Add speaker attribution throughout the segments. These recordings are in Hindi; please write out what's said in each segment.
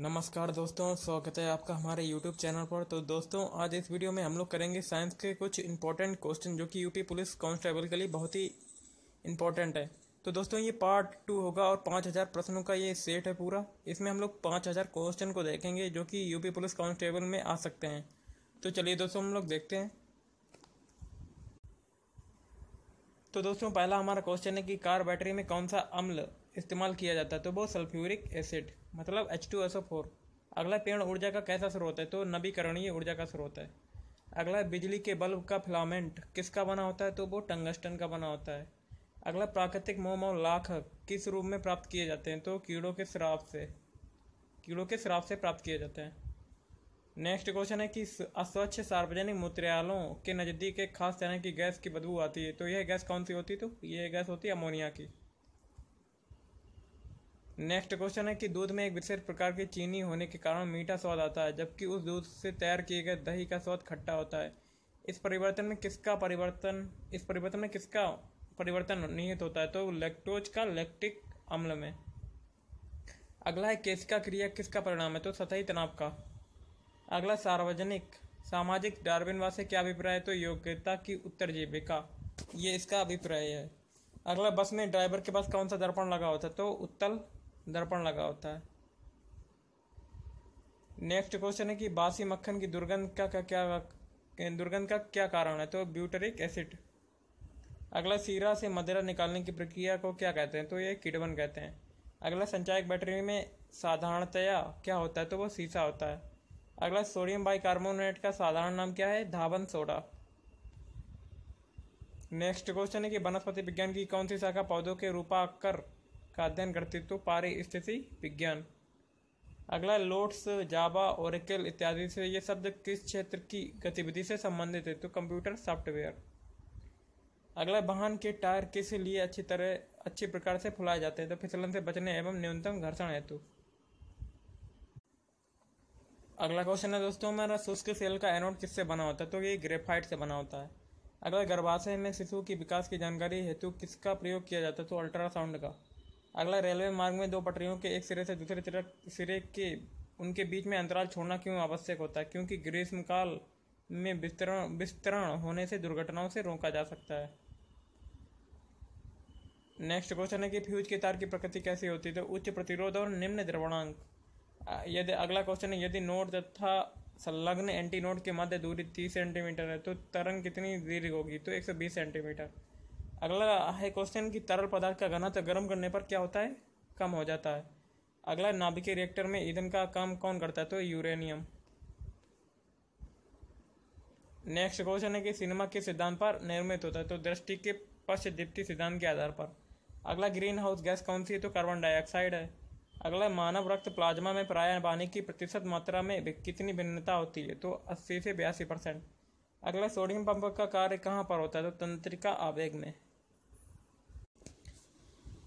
Speaker 1: नमस्कार दोस्तों स्वागत है आपका हमारे यूट्यूब चैनल पर तो दोस्तों आज इस वीडियो में हम लोग करेंगे साइंस के कुछ इंपॉर्टेंट क्वेश्चन जो कि यूपी पुलिस कांस्टेबल के लिए बहुत ही इंपॉर्टेंट है तो दोस्तों ये पार्ट टू होगा और पाँच हज़ार प्रश्नों का ये सेट है पूरा इसमें हम लोग पाँच हज़ार क्वेश्चन को देखेंगे जो कि यूपी पुलिस कांस्टेबल में आ सकते हैं तो चलिए दोस्तों हम लोग देखते हैं तो दोस्तों पहला हमारा क्वेश्चन है कि कार बैटरी में कौन सा अम्ल इस्तेमाल किया जाता है तो वो सल्फ्यूरिक एसिड मतलब H two S O four अगला पेड़ ऊर्जा का कैसा स्रोत है तो नवीकरणीय ऊर्जा का स्रोत है अगला बिजली के बल्ब का फिलामेंट किसका बना होता है तो वो टंगस्टन का बना होता है अगला प्राकृतिक मोम और लाख किस रूप में प्राप्त किए जाते हैं तो कीड़ों के श्राप से कीड़ों के श्राप से प्राप्त किए जाते हैं नेक्स्ट क्वेश्चन है कि अस्वच्छ सार्वजनिक मूत्रालयों के नज़दीक एक खास तरह की गैस की बदबू आती है तो यह गैस कौन सी होती है तो यह गैस होती है अमोनिया की नेक्स्ट क्वेश्चन है कि दूध में एक विशेष प्रकार की चीनी होने के कारण मीठा स्वाद आता है जबकि उस दूध से तैयार किए गए दही का स्वाद खट्टा होता है इस परिवर्तन में किसका परिवर्तन इस परिवर्तन में किसका परिवर्तन निहित होता है तो लैक्टोज का लैक्टिक अम्ल में अगला है का क्रिया किसका परिणाम है तो सतही तनाव का अगला सार्वजनिक सामाजिक डार्विनवाद से क्या अभिप्राय है तो योग्यता की उत्तर जीविका ये इसका अभिप्राय है अगला बस में ड्राइवर के पास कौन सा दर्पण लगा होता है तो उत्तल दर्पण लगा होता है नेक्स्ट क्वेश्चन है कि बासी मक्खन की दुर्गंध का क्या क्या दुर्गंध का क्या कारण है तो ब्यूटरिक एसिड अगला सीरा से मदिरा निकालने की प्रक्रिया को क्या कहते हैं तो ये किडवन कहते हैं अगला संचायक बैटरी में साधारणतया क्या होता है तो वो सीसा होता है अगला सोडियम बाइकार्बोनेट का साधारण नाम क्या है धावन सोडा नेक्स्ट क्वेश्चन है कि वनस्पति विज्ञान की कौन सी शाखा पौधों के रूपाकर का अध्ययन करती तो पारिस्थिति विज्ञान अगला लोट्स जाबा ओरेकल इत्यादि से ये शब्द किस क्षेत्र की गतिविधि से संबंधित है तो कंप्यूटर सॉफ्टवेयर अगला वाहन के टायर किस लिए अच्छी तरह अच्छी प्रकार से फुलाए जाते हैं तो फिसलन से बचने एवं न्यूनतम घर्षण हेतु अगला क्वेश्चन है दोस्तों हमारा शुष्क सेल का एनोड किससे बना होता है तो ये ग्रेफाइट से बना होता है अगला गर्भाशय में शिशु की विकास की जानकारी हेतु किसका प्रयोग किया जाता है तो अल्ट्रासाउंड का अगला रेलवे मार्ग में दो पटरियों के एक सिरे से दूसरे सिरे के उनके बीच में अंतराल छोड़ना क्यों आवश्यक होता है क्योंकि ग्रीष्मकाल में विस्तरण विस्तरण होने से दुर्घटनाओं से रोका जा सकता है नेक्स्ट क्वेश्चन है कि फ्यूज के तार की प्रकृति कैसी होती है तो उच्च प्रतिरोध और निम्न द्रवणांक यदि अगला क्वेश्चन है यदि नोट तथा संलग्न एंटी नोट के मध्य दूरी तीस सेंटीमीटर है तो तरंग कितनी दीर्घ होगी तो बीस सेंटीमीटर अगला है क्वेश्चन कि तरल पदार्थ का घनत्व गर्म करने पर क्या होता है कम हो जाता है अगला नाभिकीय रिएक्टर में ईंधन का काम कौन करता है तो यूरेनियम नेक्स्ट क्वेश्चन है कि सिनेमा के सिद्धांत पर निर्मित होता है तो दृष्टि के पश्च दीप्ति सिद्धांत के आधार पर अगला ग्रीन हाउस गैस कौन सी है तो कार्बन डाइऑक्साइड है अगला मानव रक्त प्लाज्मा में प्राय पानी की प्रतिशत मात्रा में कितनी भिन्नता होती है तो अस्सी से बयासी परसेंट अगला सोडियम पंप का कार्य कहाँ पर होता है तो तंत्रिका आवेग में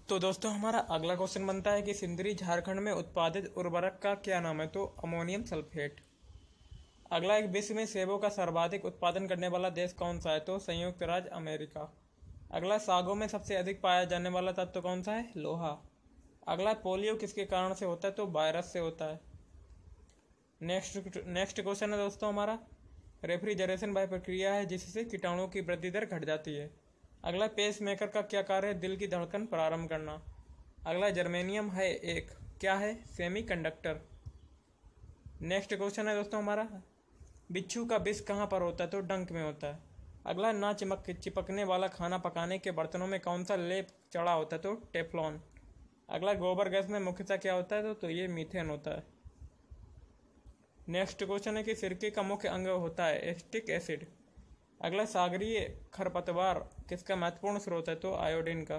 Speaker 1: तो दोस्तों हमारा अगला क्वेश्चन बनता है कि सिंदरी झारखंड में उत्पादित उर्वरक का क्या नाम है तो अमोनियम सल्फेट अगला एक विश्व में सेबों का सर्वाधिक उत्पादन करने वाला देश कौन सा है तो संयुक्त राज्य अमेरिका अगला सागों में सबसे अधिक पाया जाने वाला तत्व तो कौन सा है लोहा अगला पोलियो किसके कारण से होता है तो वायरस से होता है नेक्स्ट नेक्स्ट क्वेश्चन है दोस्तों हमारा रेफ्रिजरेशन बाय प्रक्रिया है जिससे कीटाणुओं की वृद्धि दर घट जाती है अगला पेस मेकर का क्या कार्य है दिल की धड़कन प्रारंभ करना अगला जर्मेनियम है एक क्या है सेमी कंडक्टर नेक्स्ट क्वेश्चन है दोस्तों हमारा बिच्छू का विष कहाँ पर होता है तो डंक में होता है अगला ना चिमक चिपकने वाला खाना पकाने के बर्तनों में कौन सा लेप चढ़ा होता है तो टेफ्लॉन अगला गोबर गैस में मुख्यतः क्या होता है तो, तो ये मीथेन होता है नेक्स्ट क्वेश्चन है कि सिरके का मुख्य अंग होता है एस्टिक एसिड अगला सागरीय खरपतवार किसका महत्वपूर्ण स्रोत है तो आयोडीन का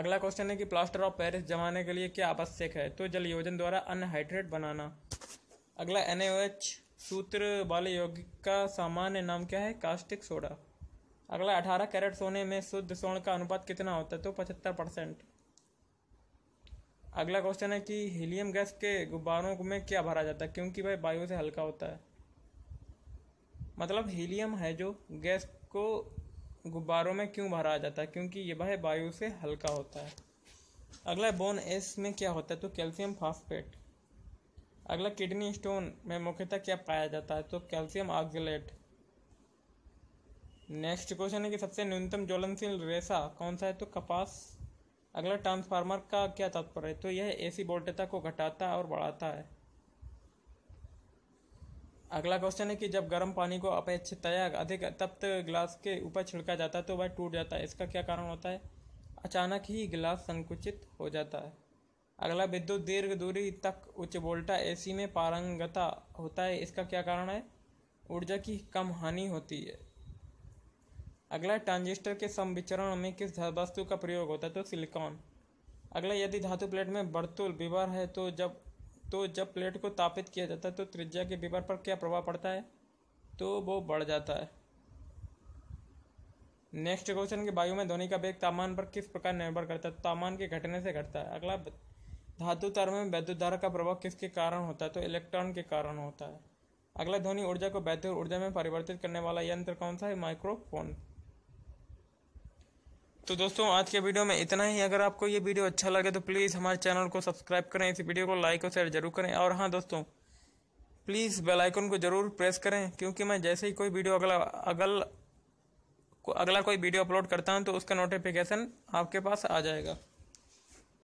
Speaker 1: अगला क्वेश्चन है कि प्लास्टर ऑफ पेरिस जमाने के लिए क्या आवश्यक है तो जल योजन द्वारा अनहाइड्रेट बनाना अगला एन सूत्र वाले यौगिक का सामान्य नाम क्या है कास्टिक सोडा अगला अठारह कैरेट सोने में शुद्ध स्वर्ण का अनुपात कितना होता है तो पचहत्तर परसेंट अगला क्वेश्चन है कि हीलियम गैस के गुब्बारों में क्या भरा जाता है क्योंकि भाई वायु से हल्का होता है मतलब हीलियम है जो गैस को गुब्बारों में क्यों भरा जाता है क्योंकि यह वह वायु से हल्का होता है अगला बोन एस में क्या होता है तो कैल्शियम फास्फेट अगला किडनी स्टोन में मुख्यतः क्या पाया जाता है तो कैल्शियम ऑक्जलेट नेक्स्ट क्वेश्चन है कि सबसे न्यूनतम ज्वलनशील रेशा कौन सा है तो कपास अगला ट्रांसफार्मर का क्या तात्पर्य है तो यह एसी वोल्टेता को घटाता और बढ़ाता है अगला क्वेश्चन है कि जब गर्म पानी को अपेक्षित अधिक तप्त ग्लास के ऊपर छिड़का जाता है तो वह टूट जाता है इसका क्या कारण होता है अचानक ही गिलास संकुचित हो जाता है अगला विद्युत दीर्घ दूरी तक उच्च वोल्टा एसी में पारंगता होता है इसका क्या कारण है ऊर्जा की कम हानि होती है अगला ट्रांजिस्टर के संविचरण में किस वस्तु का प्रयोग होता है तो सिलिकॉन अगला यदि धातु प्लेट में बर्तुल विवर है तो जब तो जब प्लेट को तापित किया जाता है तो त्रिज्या के विवर पर क्या प्रभाव पड़ता है तो वो बढ़ जाता है नेक्स्ट क्वेश्चन के वायु में ध्वनि का वेग तापमान पर किस प्रकार निर्भर करता है तापमान के घटने से घटता है अगला धातु तार में वैद्युत धारा का प्रभाव किसके कारण होता है तो इलेक्ट्रॉन के कारण होता है अगला ध्वनि ऊर्जा को वैद्युत ऊर्जा में परिवर्तित करने वाला यंत्र कौन सा है माइक्रोफोन तो दोस्तों आज के वीडियो में इतना ही अगर आपको ये वीडियो अच्छा लगे तो प्लीज़ हमारे चैनल को सब्सक्राइब करें इस वीडियो को लाइक और शेयर जरूर करें और हाँ दोस्तों प्लीज़ बेल आइकन को ज़रूर प्रेस करें क्योंकि मैं जैसे ही कोई वीडियो अगला अगल को अगला कोई वीडियो अपलोड करता हूँ तो उसका नोटिफिकेशन आपके पास आ जाएगा